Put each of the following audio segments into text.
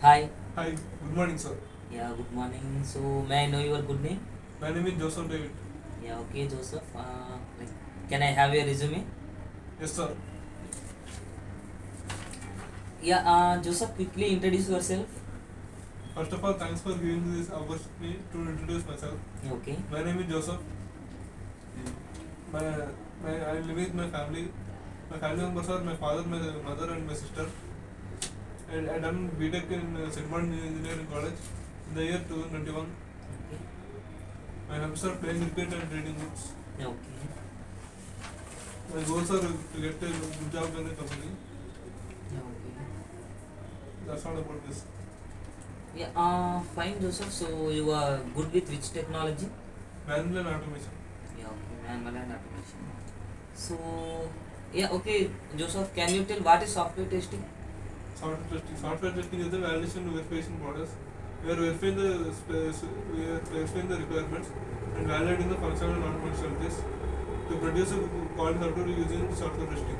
Hi. Hi, good morning, sir. Yeah, good morning. So, may I know your good name? My name is Joseph David. Yeah, okay, Joseph. Uh, like, can I have your resume? Yes, sir. Yeah, uh, Joseph, quickly introduce yourself. First of all, thanks for giving me this opportunity to introduce myself. Okay. My name is Joseph. My, my I live with my family. My family members are my father, my mother, and my sister. And I done BTech in uh, St. Engineering College in the year 2021. My hobbies are playing cricket and reading books. Okay. My goals are to get a good job in a company. Yeah, okay. That's all about this. Yeah, uh, fine, Joseph. So, you are good with which technology? Manual and automation. Yeah, okay, manual and automation. So, yeah, okay, Joseph, can you tell what is software testing? Software testing. Software testing is the validation and verification process. We are verifying the spe- we are verifying the requirements and validating the functional and non-functionalities to produce a quality software using software testing.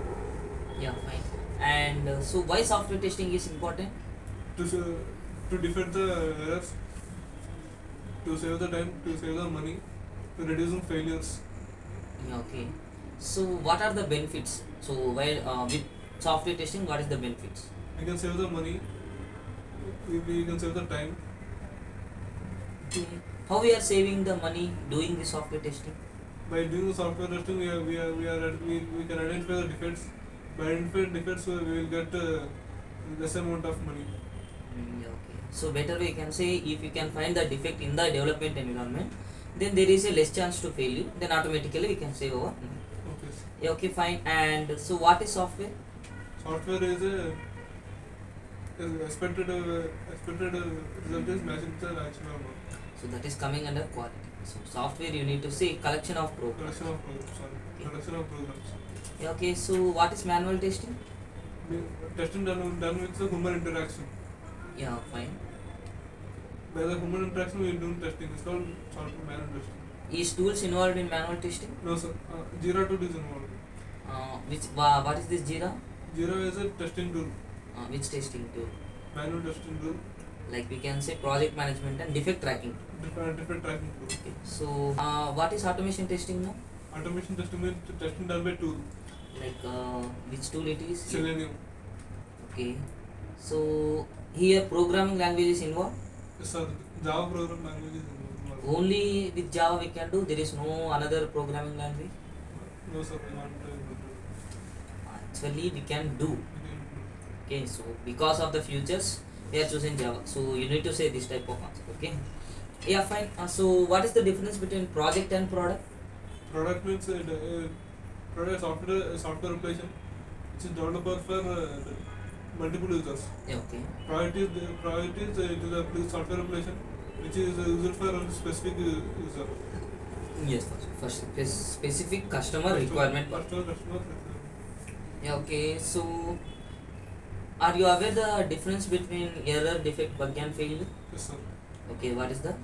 Yeah, fine. And uh, so, why software testing is important? To s- to defeat the errors, to save the time, to save the money, to reducing failures. Yeah, okay. So, what are the benefits? So, while uh, with software testing, what is the benefits? We can save the money. We, we can save the time. How we are saving the money doing the software testing? By doing the software testing, we are we are we are we, we can identify the defects. By identifying defects, we will get uh, less amount of money. Mm, okay. So, better we can say if you can find the defect in the development environment, then there is a less chance to fail you. Then automatically we can save our money. Okay. Yeah, okay, fine. And so, what is software? Software is a is expected uh, expected uh, result is matching the actual amount. So, that is coming under quality. So, software you need to see collection of programs. Production of programs. Sorry, production of programs. Yeah, okay. So, what is manual testing? Testing done done with the human interaction. Yeah, fine. By the human interaction, we do testing. It's called software manual testing. Is tools involved in manual testing? No sir, uh, Jira tool is involved. Uh, which wha- what is this Jira? Jira is a testing tool, Uh, which testing tool? manual testing tool, Like we can say project management and defect tracking. different different tracking tool. Okay. So uh, what is automation testing now? Automation testing means testing done by tool. Like uh, which tool it is? Selenium. Okay. So here programming language is involved. Yes, sir. Java program language is involved. Only with Java we can do. There is no another programming language. No sir, we want to. Actually we can do. We can improve. Okay. So because of the futures we are choosing Java. So you need to say this type of answer. Okay. Yeah, fine. Uh, so what is the difference between project and product? Product means uh, uh, product software uh, software application which is developed for uh, multiple users. Yeah, okay. Product is the product is uh, it is a software application which is uh, used for a specific uh, user. Yes, for spe- specific customer requirement. Customer customer requirement. Yeah, okay. So, are you aware the difference between error, defect, bug, and failure? Yes sir. Okay, what is the?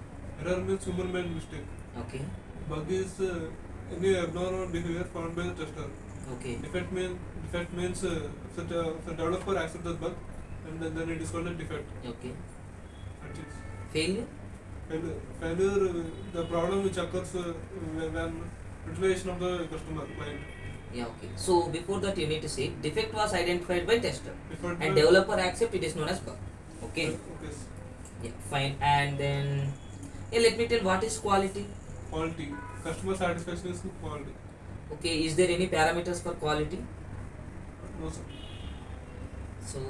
Error means human made mistake. Okay, Bug is uh, any abnormal behavior found by the tester. okay, Defect mean defect means uh, if the, if the developer accepts the bug and then, then it is called a defect. okay. Failure? Failure, failure uh, the problem which occurs uh, when utilization of the customer client. Yeah, okay. So, before that, you need to say defect was identified by tester and developer accept it is known as bug. Okay, Okay. yeah, fine. And then, yeah, let me tell what is quality. Quality. Customer satisfaction is quality. Okay, is there any parameters for quality? No sir. So,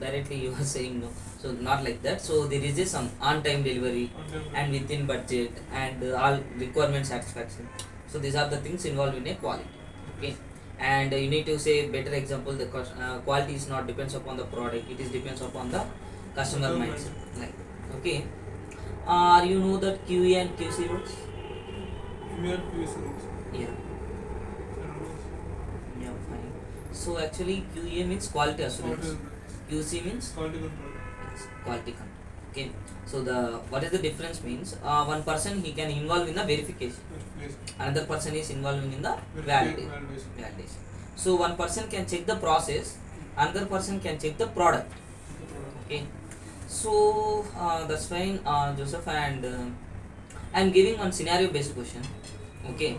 directly you are saying no. So, not like that. So, there is a some on time delivery. And within budget and uh, all requirement satisfaction so these are the things involved in a quality okay and you need to say better example the cos- uh, quality is not depends upon the product it is depends upon the customer mindset. like okay. Uh, you know that QA and QC rules? Immediate QC rules. yeah. Yeah fine. So actually QA means quality assurance. Quality, QC means? Quality control. Yes, quality control okay so the what is the difference means uh, one person he can involve in the verification another person is involving in the validation. Validation. so one person can check the process another person can check the product okay. So uh, that's fine uh, joseph and uh, i'm giving one scenario based question okay.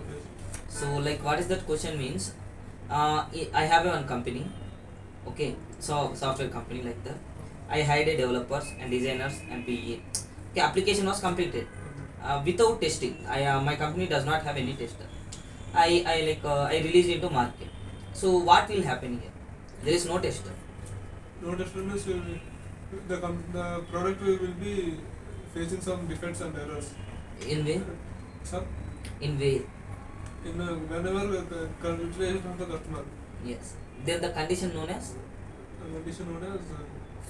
So like what is that question means uh, i have one company okay so software company like that i hired developers and designers and PE. okay application was completed. Uh, without testing i uh, my company does not have any tester. I i like uh, i released into market. So what will happen here? There is no tester. No tester means will- the com- the product will, will be facing some defects and errors. in where Some in where in uh, whenever the the utilization of the customer. yes. Then the condition known as? The condition known as uh,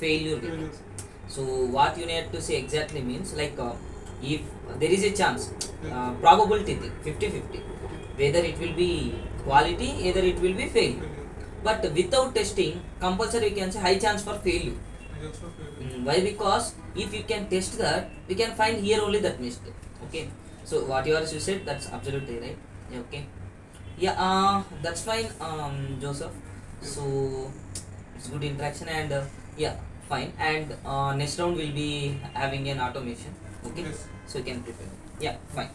failure failures. so what you need to say exactly means like uh, if there is a chance uh, probability thing 50 50 whether it will be quality either it will be failure. But without testing compulsory you can say high chance for failure. Failure. Mm, why? Because if you can test that we can find here only that mistake okay? So what you are you said that's absolutely right. Yeah, okay? Yeah uh that's fine um joseph. So it's good interaction and uh, yeah fine. And uh, next round will be having an automation. Okay? Yes. so you can prepare. Yeah fine.